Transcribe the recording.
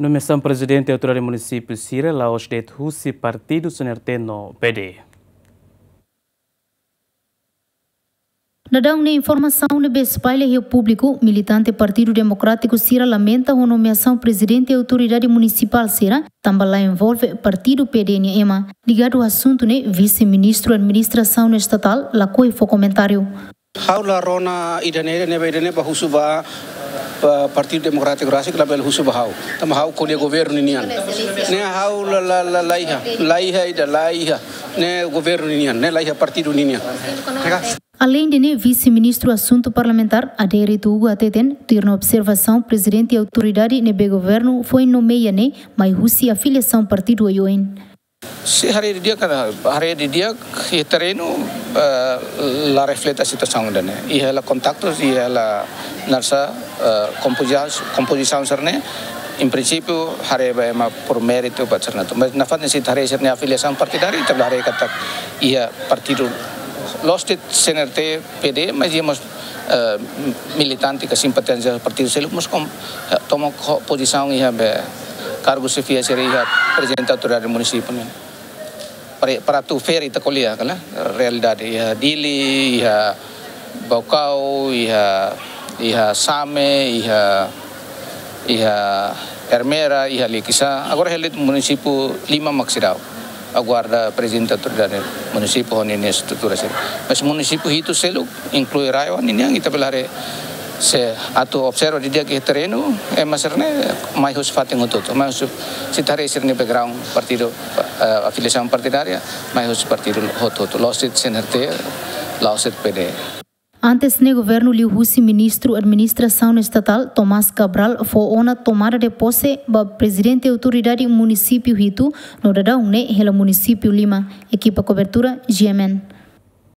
Nomeação presidente autoridade município Sira, Laos de Husi Partido Sonerteno PD. Na informação na Bespaile Rio Público, militante Partido Democrático Sira lamenta a nomeação presidente e autoridade municipal Sira, também envolve Partido PDNEMA. Ligado ao assunto, né, vice-ministro da administração estatal, Lacoi foi comentário. Haula rona idane ne idane bahusuba Partido Democrático Rasik label husu bahau. Tam hau ko governo nian. Ne hau la la la laiha. Laiha ida laiha. Ne governo nian, ne laiha partido nian. Além de né, vice-ministro assunto parlamentar, adérito Hugo Ateten, ter na observação presidente e autoridade nebe governo foi nomeia né, mas Rússia afiliação partido Ayoen. Se hari dia kan hari dia que terreno uh, la reflete a situação da né. E ela contactos e ela nessa uh, composição composição serne em princípio hari ba ma por mérito ba cerna mas na fat nesse hari serne afiliação partidária tabla hari kata ia partido lost it CNRT PD, mas íamos uh, militante que simpatizam do partido Selu, mas com, uh, tomam posição e have cargo se da autoridade do município. Para, para tu fer ita kuliah kala realidade ia dili ia baucau ia ia same ia ia Hermera, ia Likisa. Agora ele município lima maxirau aguarda presidente autoridade município honi ni estrutura mas itu selu inclui raio ini yang kita belare se atu observa di dia ke terreno e maserne mai hus fating ututo mai hus si tare sirni background partido uh, afiliação partidária mai hus partido hototo losit senerte lausit PD Antes do governo Liu Husi, ministro administração estatal Tomás Cabral foi ona tomada de posse ba presidente da autoridade município Ritu no dadão ne hela município Lima. Equipa cobertura GMN.